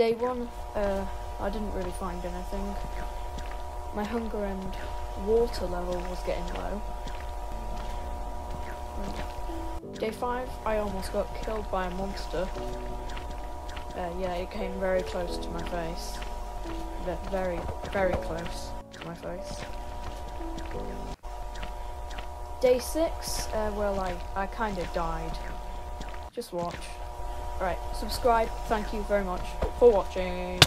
Day one, uh, I didn't really find anything. My hunger and water level was getting low. Day five, I almost got killed by a monster. Uh, yeah, it came very close to my face. Very, very close to my face. Day six, uh, well, I, I kind of died. Just watch. Alright, subscribe. Thank you very much for watching.